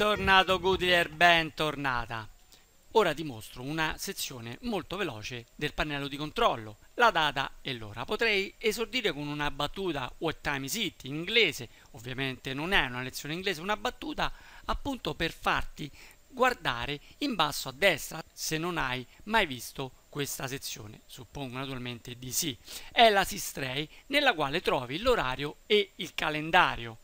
Bentornato Goodyear, bentornata. Ora ti mostro una sezione molto veloce del pannello di controllo, la data e l'ora. Potrei esordire con una battuta What time is it in inglese, ovviamente non è una lezione inglese, una battuta appunto per farti guardare in basso a destra se non hai mai visto questa sezione. Suppongo naturalmente di sì. È la Sistray nella quale trovi l'orario e il calendario.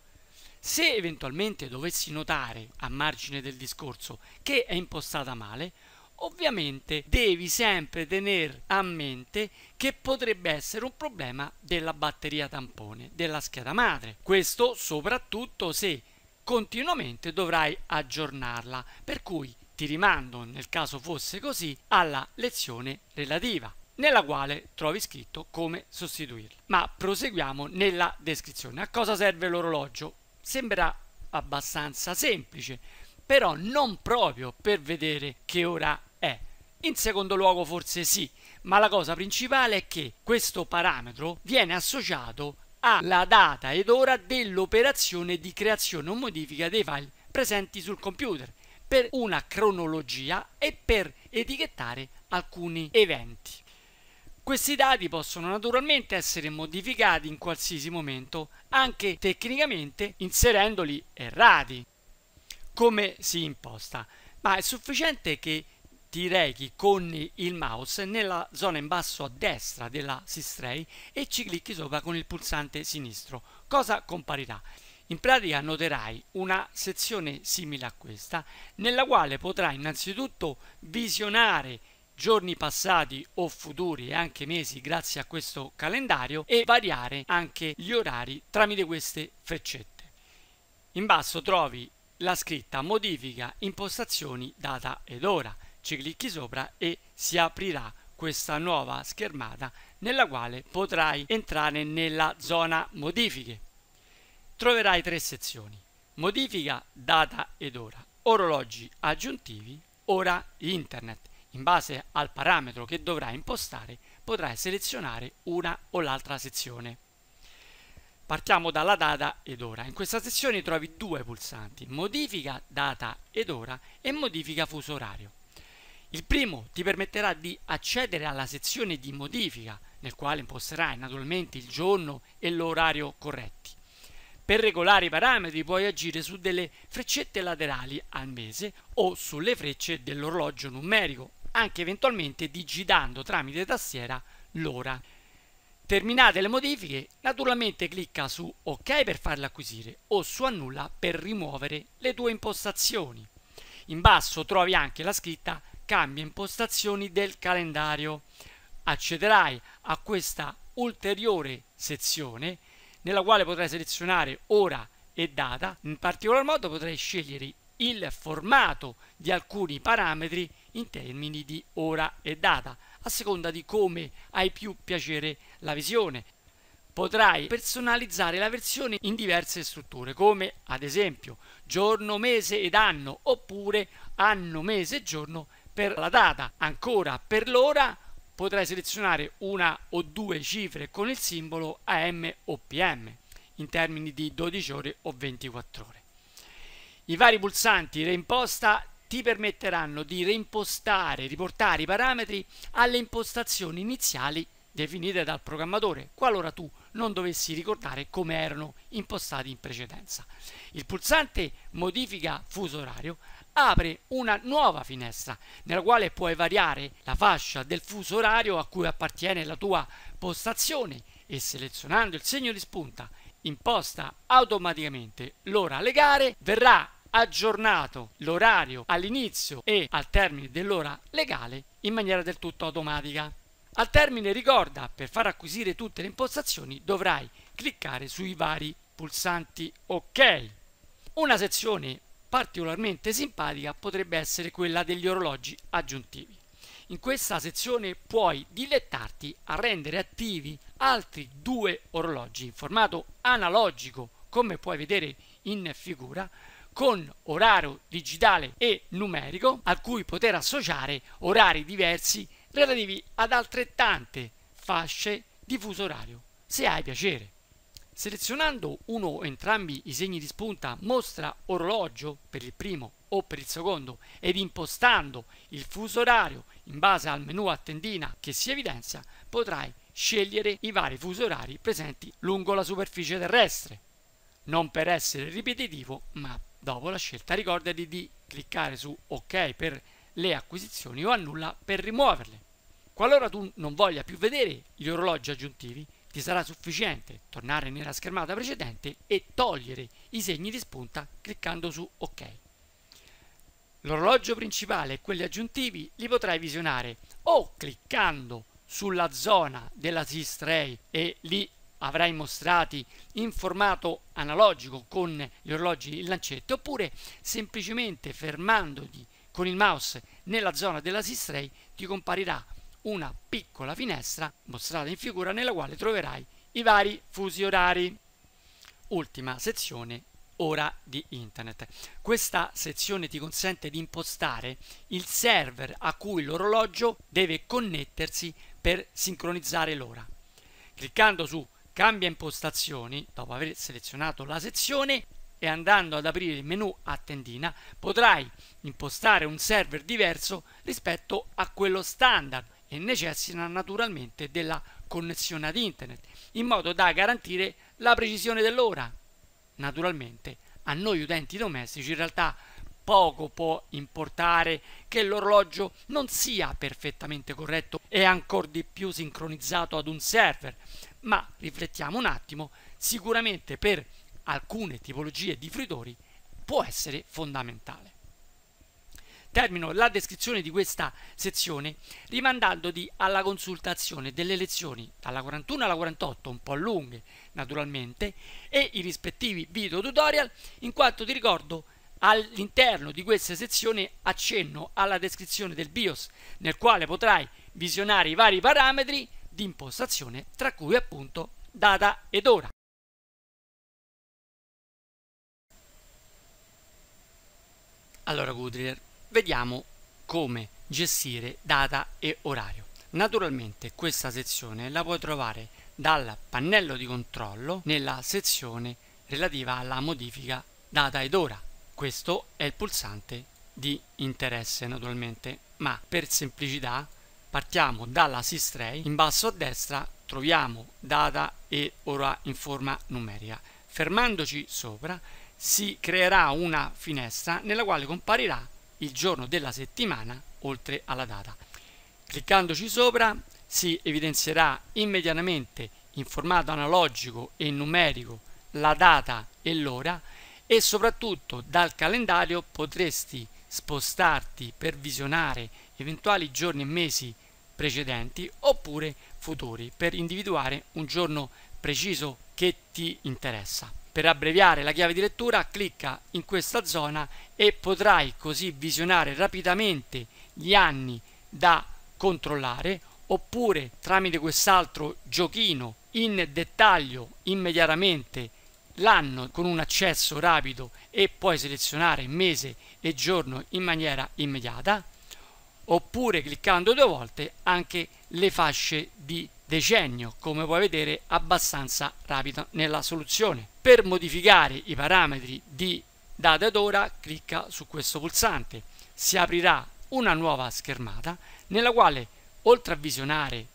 Se eventualmente dovessi notare a margine del discorso che è impostata male, ovviamente devi sempre tenere a mente che potrebbe essere un problema della batteria tampone della scheda madre. Questo soprattutto se continuamente dovrai aggiornarla, per cui ti rimando, nel caso fosse così, alla lezione relativa nella quale trovi scritto come sostituirla. Ma proseguiamo nella descrizione. A cosa serve l'orologio? Sembra abbastanza semplice, però non proprio per vedere che ora è. In secondo luogo forse sì, ma la cosa principale è che questo parametro viene associato alla data ed ora dell'operazione di creazione o modifica dei file presenti sul computer per una cronologia e per etichettare alcuni eventi. Questi dati possono naturalmente essere modificati in qualsiasi momento, anche tecnicamente inserendoli errati. Come si imposta? Ma è sufficiente che ti rechi con il mouse nella zona in basso a destra della Sistray e ci clicchi sopra con il pulsante sinistro. Cosa comparirà? In pratica noterai una sezione simile a questa nella quale potrai innanzitutto visionare giorni passati o futuri e anche mesi grazie a questo calendario e variare anche gli orari tramite queste freccette. In basso trovi la scritta modifica impostazioni data ed ora. Ci clicchi sopra e si aprirà questa nuova schermata nella quale potrai entrare nella zona modifiche. Troverai tre sezioni. Modifica data ed ora, orologi aggiuntivi, ora internet in base al parametro che dovrai impostare, potrai selezionare una o l'altra sezione. Partiamo dalla data ed ora. In questa sezione trovi due pulsanti, modifica data ed ora e modifica fuso orario. Il primo ti permetterà di accedere alla sezione di modifica, nel quale imposterai naturalmente il giorno e l'orario corretti. Per regolare i parametri puoi agire su delle freccette laterali al mese o sulle frecce dell'orologio numerico anche eventualmente digitando tramite tastiera l'ora. Terminate le modifiche, naturalmente clicca su OK per farle acquisire o su Annulla per rimuovere le tue impostazioni. In basso trovi anche la scritta Cambia impostazioni del calendario. Accederai a questa ulteriore sezione nella quale potrai selezionare ora e data, in particolar modo potrai scegliere il formato di alcuni parametri in termini di ora e data, a seconda di come hai più piacere la visione. Potrai personalizzare la versione in diverse strutture, come ad esempio giorno, mese ed anno, oppure anno, mese e giorno per la data. Ancora per l'ora potrai selezionare una o due cifre con il simbolo AM o PM in termini di 12 ore o 24 ore. I vari pulsanti reimposta ti permetteranno di reimpostare, riportare i parametri alle impostazioni iniziali definite dal programmatore, qualora tu non dovessi ricordare come erano impostati in precedenza. Il pulsante modifica fuso orario apre una nuova finestra nella quale puoi variare la fascia del fuso orario a cui appartiene la tua postazione e selezionando il segno di spunta imposta automaticamente l'ora legare verrà aggiornato l'orario all'inizio e al termine dell'ora legale in maniera del tutto automatica. Al termine ricorda, per far acquisire tutte le impostazioni dovrai cliccare sui vari pulsanti OK. Una sezione particolarmente simpatica potrebbe essere quella degli orologi aggiuntivi. In questa sezione puoi dilettarti a rendere attivi altri due orologi in formato analogico, come puoi vedere in figura, con orario digitale e numerico a cui poter associare orari diversi relativi ad altrettante fasce di fuso orario, se hai piacere. Selezionando uno o entrambi i segni di spunta mostra orologio per il primo o per il secondo ed impostando il fuso orario in base al menu a tendina che si evidenzia, potrai scegliere i vari fusi orari presenti lungo la superficie terrestre. Non per essere ripetitivo, ma dopo la scelta ricordati di cliccare su OK per le acquisizioni o annulla per rimuoverle. Qualora tu non voglia più vedere gli orologi aggiuntivi, ti sarà sufficiente tornare nella schermata precedente e togliere i segni di spunta cliccando su OK. L'orologio principale e quelli aggiuntivi li potrai visionare o cliccando sulla zona della Sistray e lì avrai mostrati in formato analogico con gli orologi in lancette oppure semplicemente fermandoti con il mouse nella zona della Sistray ti comparirà una piccola finestra mostrata in figura nella quale troverai i vari fusi orari. Ultima sezione, ora di internet. Questa sezione ti consente di impostare il server a cui l'orologio deve connettersi per sincronizzare l'ora. Cliccando su cambia impostazioni, dopo aver selezionato la sezione, e andando ad aprire il menu a tendina potrai impostare un server diverso rispetto a quello standard e necessita naturalmente della connessione ad internet, in modo da garantire la precisione dell'ora. Naturalmente a noi utenti domestici in realtà poco può importare che l'orologio non sia perfettamente corretto e ancora di più sincronizzato ad un server, ma riflettiamo un attimo, sicuramente per alcune tipologie di fruitori può essere fondamentale. Termino la descrizione di questa sezione rimandandoti alla consultazione delle lezioni dalla 41 alla 48, un po' lunghe naturalmente, e i rispettivi video tutorial, in quanto ti ricordo all'interno di questa sezione accenno alla descrizione del BIOS, nel quale potrai visionare i vari parametri di impostazione, tra cui appunto data ed ora. Allora Goodreader, vediamo come gestire data e orario. Naturalmente questa sezione la puoi trovare dal pannello di controllo nella sezione relativa alla modifica data ed ora. Questo è il pulsante di interesse naturalmente, ma per semplicità partiamo dalla Sistray, in basso a destra troviamo data e ora in forma numerica. Fermandoci sopra si creerà una finestra nella quale comparirà il giorno della settimana oltre alla data. Cliccandoci sopra si evidenzierà immediatamente in formato analogico e numerico la data e l'ora e soprattutto dal calendario potresti spostarti per visionare eventuali giorni e mesi precedenti oppure futuri per individuare un giorno preciso che ti interessa. Per abbreviare la chiave di lettura clicca in questa zona e potrai così visionare rapidamente gli anni da controllare oppure tramite quest'altro giochino in dettaglio immediatamente l'anno con un accesso rapido e puoi selezionare mese e giorno in maniera immediata oppure cliccando due volte anche le fasce di decennio come puoi vedere abbastanza rapido nella soluzione. Per modificare i parametri di data ed ora clicca su questo pulsante. Si aprirà una nuova schermata nella quale oltre a visionare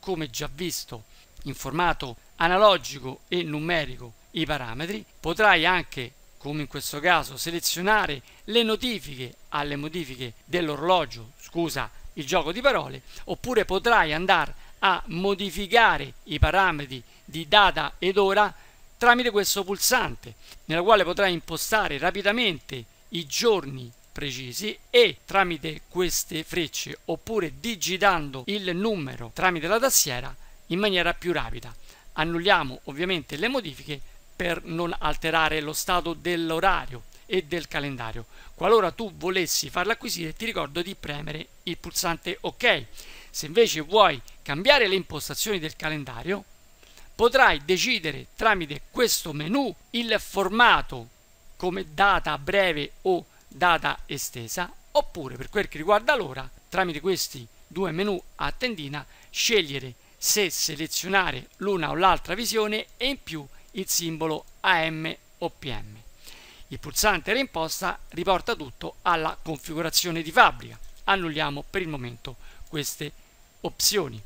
come già visto in formato analogico e numerico i parametri potrai anche come in questo caso selezionare le notifiche alle modifiche dell'orologio scusa il gioco di parole oppure potrai andare a modificare i parametri di data ed ora tramite questo pulsante nella quale potrai impostare rapidamente i giorni precisi e tramite queste frecce oppure digitando il numero tramite la tastiera in maniera più rapida. Annulliamo ovviamente le modifiche per non alterare lo stato dell'orario e del calendario. Qualora tu volessi farla acquisire ti ricordo di premere il pulsante OK. Se invece vuoi cambiare le impostazioni del calendario potrai decidere tramite questo menu il formato come data breve o data estesa oppure per quel che riguarda l'ora tramite questi due menu a tendina scegliere se selezionare l'una o l'altra visione e in più il simbolo AM o PM. Il pulsante reimposta riporta tutto alla configurazione di fabbrica. Annulliamo per il momento queste opzioni.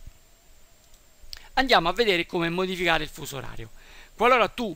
Andiamo a vedere come modificare il fuso orario. Qualora tu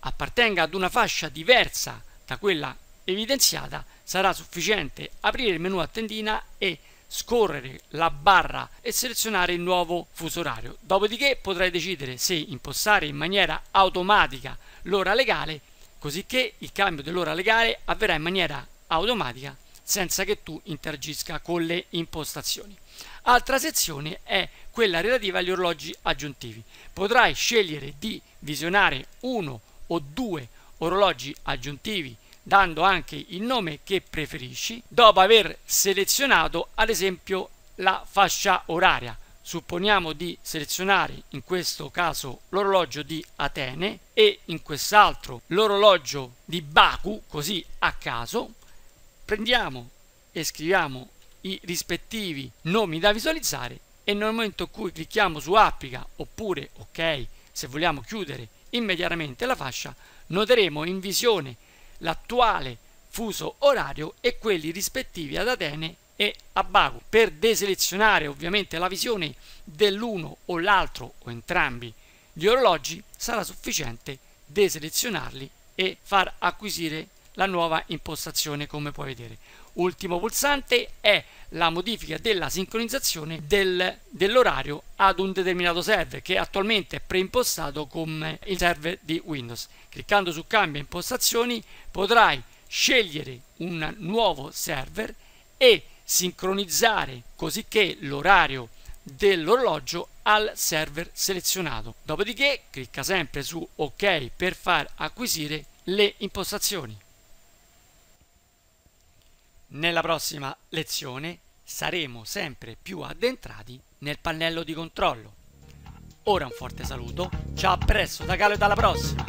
appartenga ad una fascia diversa da quella evidenziata, sarà sufficiente aprire il menu a tendina e scorrere la barra e selezionare il nuovo fuso orario. Dopodiché potrai decidere se impostare in maniera automatica l'ora legale, così che il cambio dell'ora legale avverrà in maniera automatica senza che tu interagisca con le impostazioni. Altra sezione è quella relativa agli orologi aggiuntivi. Potrai scegliere di visionare uno o due orologi aggiuntivi dando anche il nome che preferisci dopo aver selezionato ad esempio la fascia oraria. Supponiamo di selezionare in questo caso l'orologio di Atene e in quest'altro l'orologio di Baku, così a caso. Prendiamo e scriviamo i rispettivi nomi da visualizzare e nel momento in cui clicchiamo su applica oppure ok se vogliamo chiudere immediatamente la fascia noteremo in visione l'attuale fuso orario e quelli rispettivi ad Atene e a Baku. Per deselezionare ovviamente la visione dell'uno o l'altro o entrambi gli orologi sarà sufficiente deselezionarli e far acquisire la nuova impostazione come puoi vedere. Ultimo pulsante è la modifica della sincronizzazione del, dell'orario ad un determinato server che attualmente è preimpostato come il server di Windows. Cliccando su cambia impostazioni potrai scegliere un nuovo server e sincronizzare così che l'orario dell'orologio al server selezionato. Dopodiché clicca sempre su ok per far acquisire le impostazioni. Nella prossima lezione saremo sempre più addentrati nel pannello di controllo. Ora un forte saluto, ciao a presto da Calo e alla prossima!